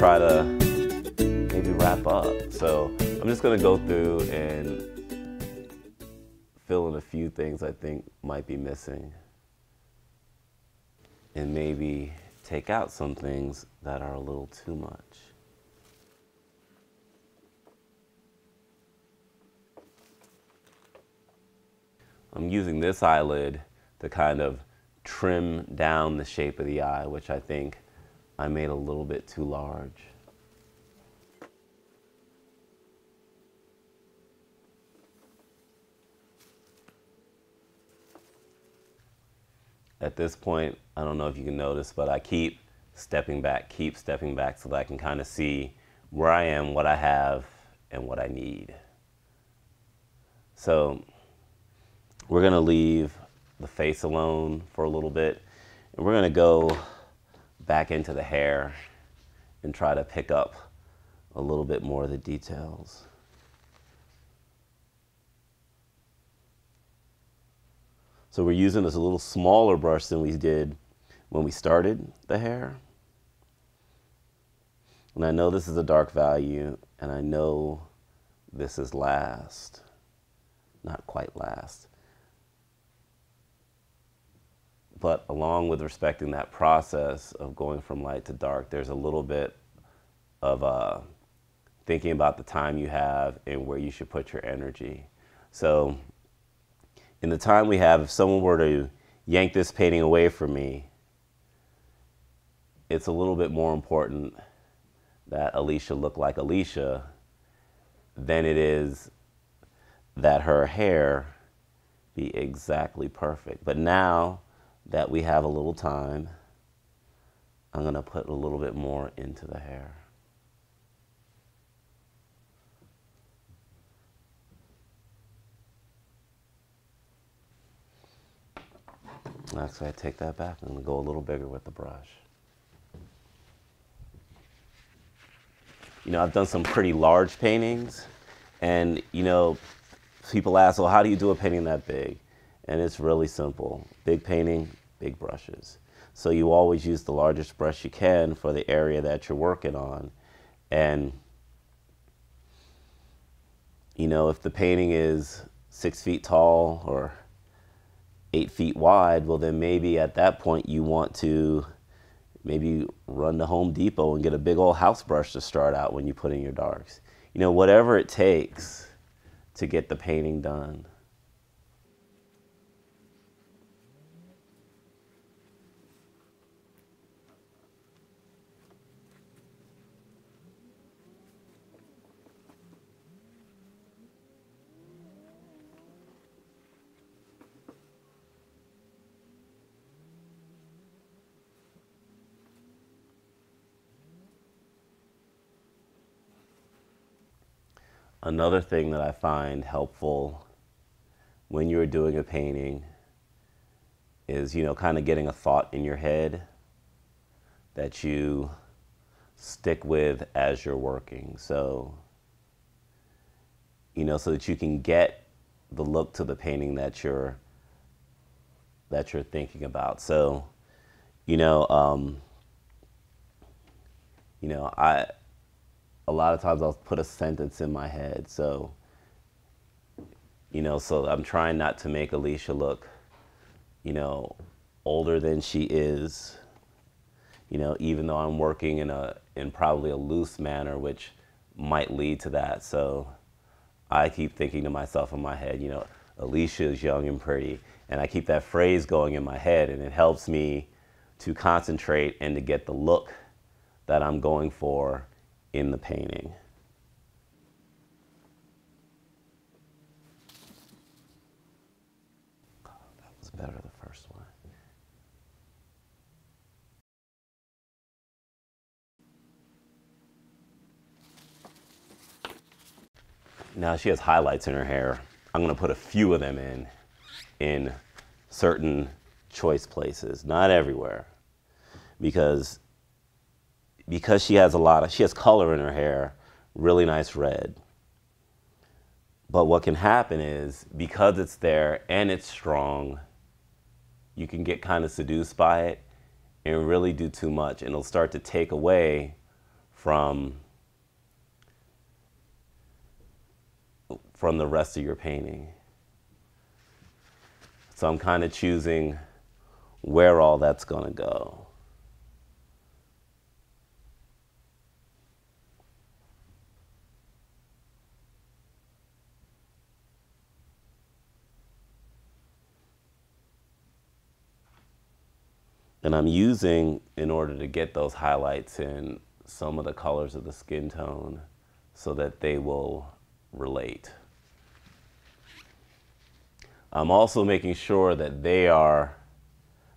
try to maybe wrap up. So I'm just gonna go through and fill in a few things I think might be missing. And maybe take out some things that are a little too much. I'm using this eyelid to kind of trim down the shape of the eye, which I think I made a little bit too large. At this point, I don't know if you can notice, but I keep stepping back, keep stepping back so that I can kind of see where I am, what I have, and what I need. So we're gonna leave the face alone for a little bit, and we're gonna go back into the hair and try to pick up a little bit more of the details. So we're using this a little smaller brush than we did when we started the hair. And I know this is a dark value, and I know this is last, not quite last. But along with respecting that process of going from light to dark, there's a little bit of uh, thinking about the time you have and where you should put your energy. So in the time we have, if someone were to yank this painting away from me, it's a little bit more important that Alicia look like Alicia than it is that her hair be exactly perfect. But now that we have a little time, I'm gonna put a little bit more into the hair. Actually, I take that back. I'm going to go a little bigger with the brush. You know, I've done some pretty large paintings, and you know, people ask, well, how do you do a painting that big? And it's really simple. Big painting, big brushes. So you always use the largest brush you can for the area that you're working on. And, you know, if the painting is six feet tall or eight feet wide, well, then maybe at that point you want to maybe run to Home Depot and get a big old house brush to start out when you put in your darks. You know, whatever it takes to get the painting done. Another thing that I find helpful when you're doing a painting is, you know, kind of getting a thought in your head that you stick with as you're working. So, you know, so that you can get the look to the painting that you're that you're thinking about. So, you know, um, you know, I a lot of times I'll put a sentence in my head. So, you know, so I'm trying not to make Alicia look, you know, older than she is. You know, even though I'm working in a in probably a loose manner, which might lead to that. So, I keep thinking to myself in my head, you know, Alicia is young and pretty, and I keep that phrase going in my head, and it helps me to concentrate and to get the look that I'm going for in the painting. that was better the first one. Now she has highlights in her hair. I'm gonna put a few of them in, in certain choice places, not everywhere, because because she has a lot of, she has color in her hair, really nice red. But what can happen is because it's there and it's strong, you can get kind of seduced by it and really do too much and it'll start to take away from from the rest of your painting. So I'm kind of choosing where all that's going to go. And I'm using, in order to get those highlights in, some of the colors of the skin tone so that they will relate. I'm also making sure that they are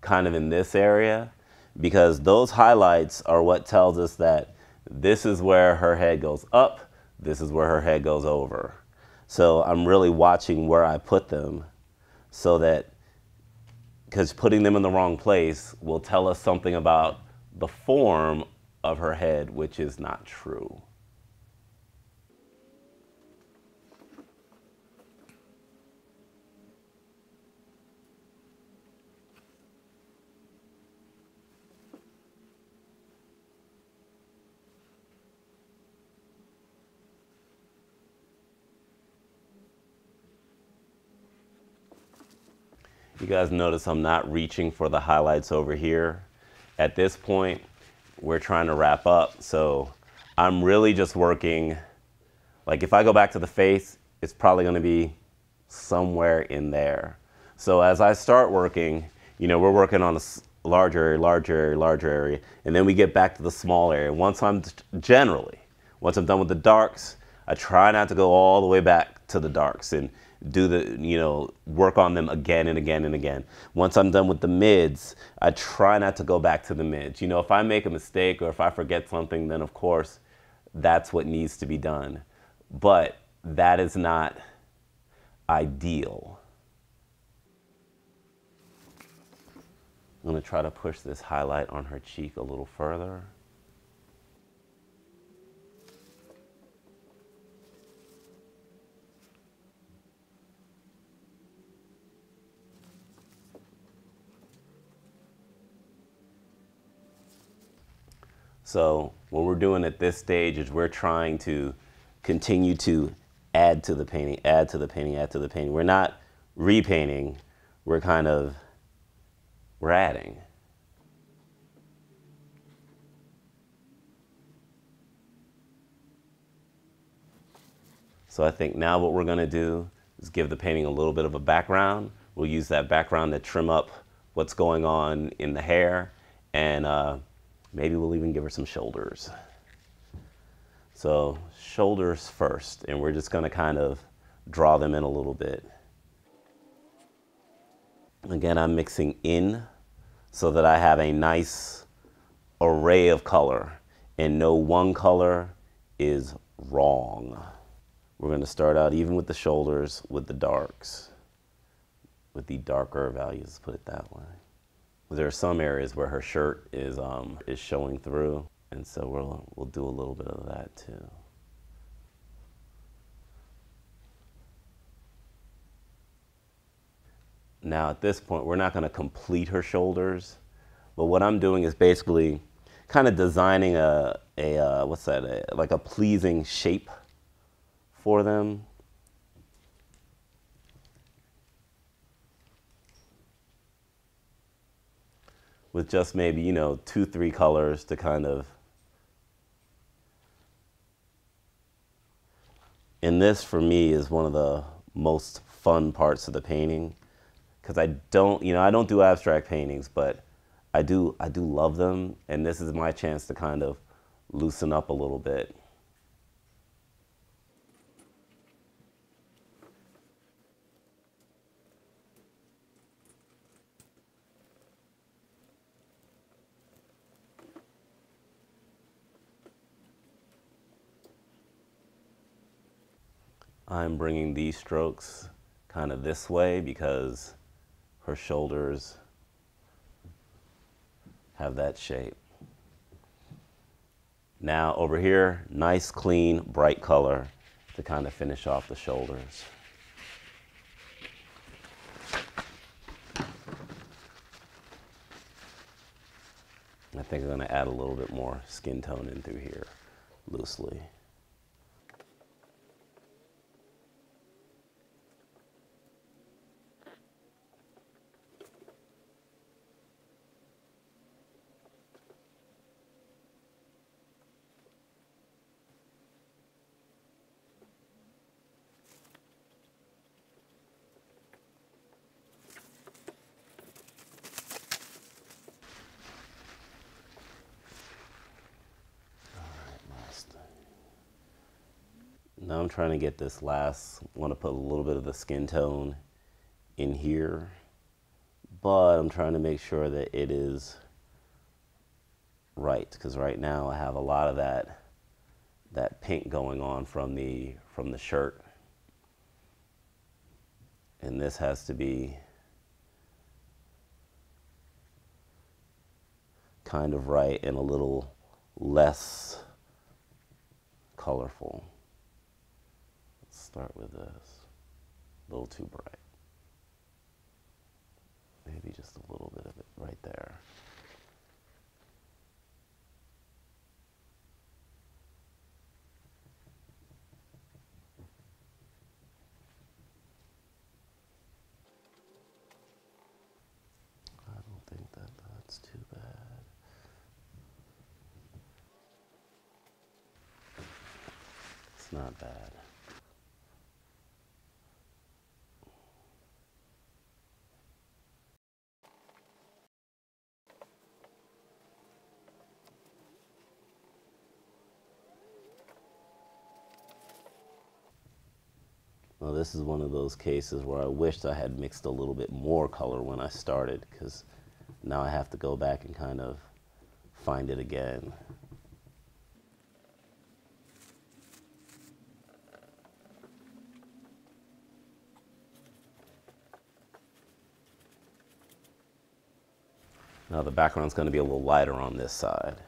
kind of in this area because those highlights are what tells us that this is where her head goes up, this is where her head goes over. So I'm really watching where I put them so that, because putting them in the wrong place will tell us something about the form of her head, which is not true. You guys notice I'm not reaching for the highlights over here. At this point, we're trying to wrap up. So I'm really just working, like if I go back to the face, it's probably gonna be somewhere in there. So as I start working, you know, we're working on a larger area, larger area, larger area, and then we get back to the small area. Once I'm generally, once I'm done with the darks, I try not to go all the way back to the darks and do the, you know, work on them again and again and again. Once I'm done with the mids, I try not to go back to the mids. You know, if I make a mistake or if I forget something, then of course, that's what needs to be done. But that is not ideal. I'm gonna try to push this highlight on her cheek a little further. So what we're doing at this stage is we're trying to continue to add to the painting, add to the painting, add to the painting. We're not repainting, we're kind of, we're adding. So I think now what we're gonna do is give the painting a little bit of a background. We'll use that background to trim up what's going on in the hair and uh, Maybe we'll even give her some shoulders. So shoulders first, and we're just gonna kind of draw them in a little bit. Again, I'm mixing in so that I have a nice array of color and no one color is wrong. We're gonna start out even with the shoulders with the darks, with the darker values, put it that way. There are some areas where her shirt is um, is showing through, and so we'll we'll do a little bit of that too. Now at this point, we're not going to complete her shoulders, but what I'm doing is basically kind of designing a a uh, what's that a, like a pleasing shape for them. With just maybe, you know, two, three colors to kind of. And this for me is one of the most fun parts of the painting because I don't, you know, I don't do abstract paintings, but I do, I do love them. And this is my chance to kind of loosen up a little bit. I'm bringing these strokes kind of this way because her shoulders have that shape. Now over here, nice, clean, bright color to kind of finish off the shoulders. I think I'm going to add a little bit more skin tone in through here. loosely. Now I'm trying to get this last, want to put a little bit of the skin tone in here, but I'm trying to make sure that it is right because right now I have a lot of that that pink going on from the from the shirt. And this has to be kind of right and a little less colorful start with this. A little too bright. Maybe just a little bit of it right there. I don't think that that's too bad. It's not bad. Well, this is one of those cases where I wished I had mixed a little bit more color when I started because now I have to go back and kind of find it again. Now the background's going to be a little lighter on this side.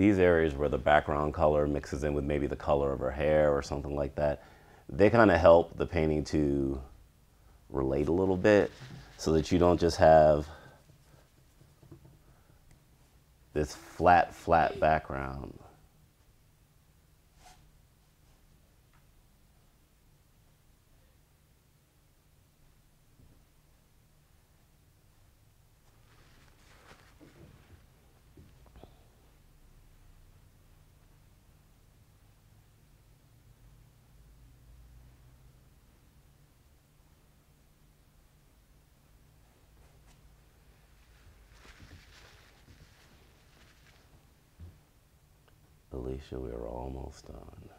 These areas where the background color mixes in with maybe the color of her hair or something like that, they kind of help the painting to relate a little bit so that you don't just have this flat, flat background. Alicia, we are almost done.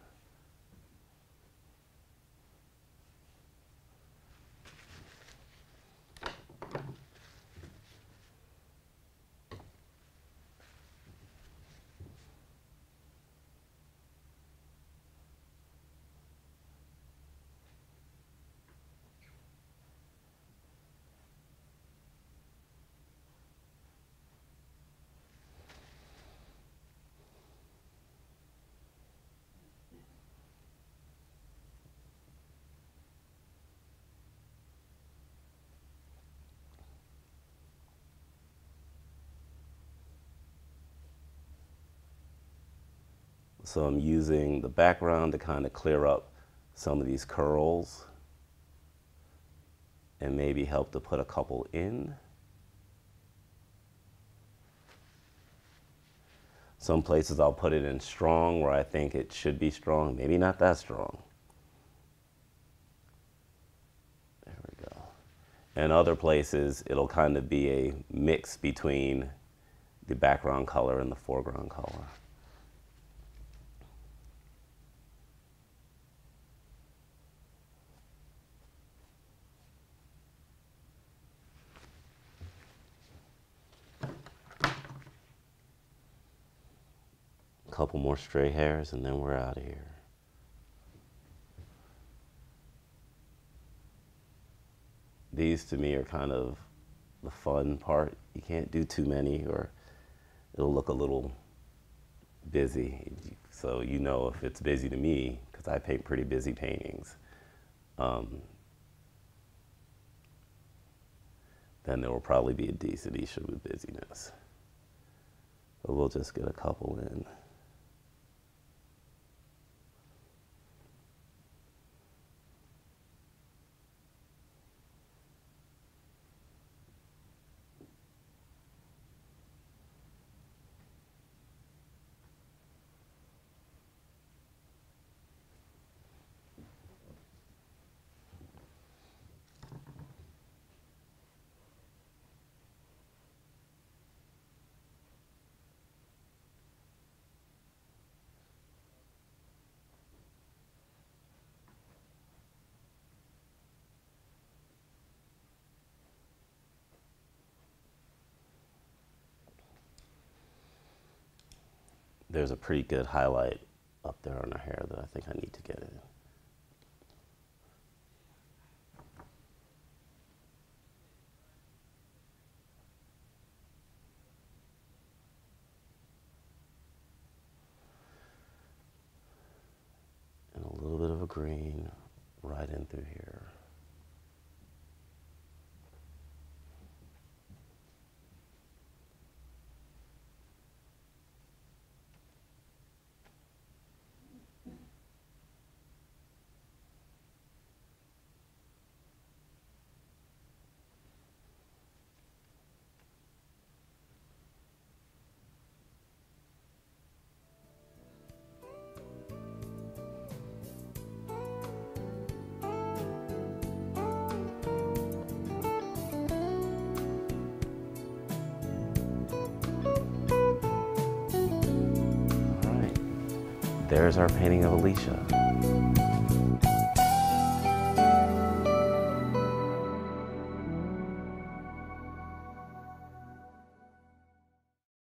So I'm using the background to kind of clear up some of these curls and maybe help to put a couple in. Some places I'll put it in strong where I think it should be strong, maybe not that strong. There we go. And other places it'll kind of be a mix between the background color and the foreground color. Couple more stray hairs and then we're out of here. These to me are kind of the fun part. You can't do too many or it'll look a little busy. So you know if it's busy to me because I paint pretty busy paintings. Um, then there will probably be a decent issue with busyness. But we'll just get a couple in. There's a pretty good highlight up there on her hair that I think I need to get in. And a little bit of a green right in through here. There's our painting of Alicia.